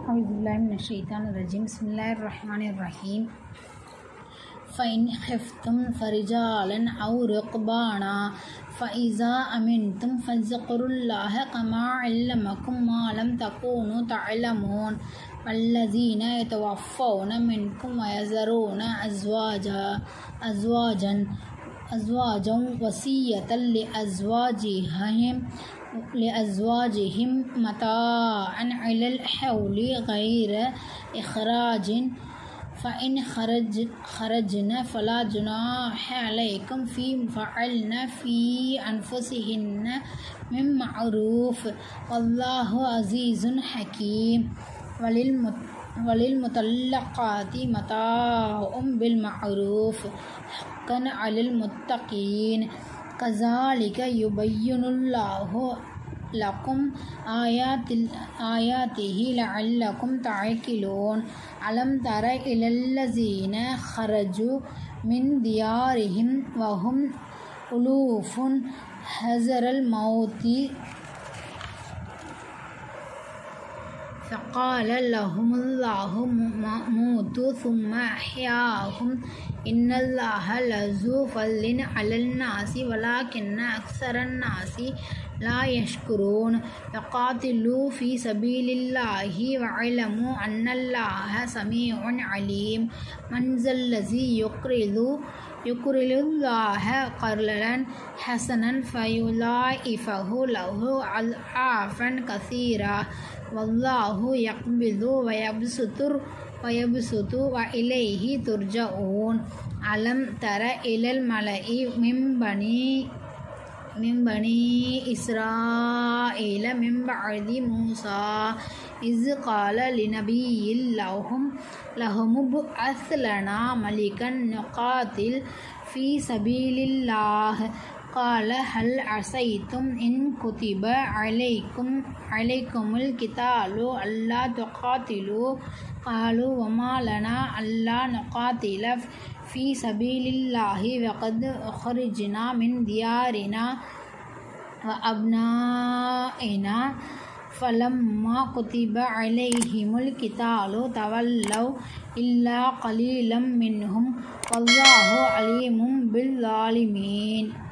أعوذ بالله من الشيطان الرجيم. بسم الله الرحمن الرحيم. فإن خفتم فرجالا أو ركبانا فإذا أمنتم فاذكروا الله كما علمكم ما أزواجا وصية لأزواجهم لأزواجهم متاعا إلى الحول غير إخراج. فإن خرج خرجن فلا جناح عليكم في فعلن في أنفسهن من معروف. والله عزيز حكيم. وللمت وللمطلقات متاع بالمعروف حقا على المتقين كذلك يبين الله لكم آيات آياته لعلكم تعقلون ألم تر إلى الذين خرجوا من ديارهم وهم ألوف حذر الموت فقال لهم الله موتوا ثم أحياهم. إن الله لذو فضل على الناس ولكن أكثر الناس لا يشكرون. فقاتلوا في سبيل الله واعلموا أن الله سميع عليم. من ذا الذي يقرض يقرض الله قرضا حسنا فيضاعفه له أضعافا كثيرة. والله يقبض ويبسط ويبسط وإليه ترجعون. ألم تر إلى الملأ من بني من بني إسرائيل من بعد موسى إذ قال لنبي لهم لهم ابعث لنا ملكا نقاتل في سبيل الله. قال هل عسيتم إن كتب عليكم عليكم القتال ألا تقاتلوا؟ قالوا وما لنا ألا نقاتل في سبيل الله. وقد أخرجنا من ديارنا وأبنائنا فلما كتب عليهم القتال تولوا إلا قليلا منهم والله عليم بالظالمين.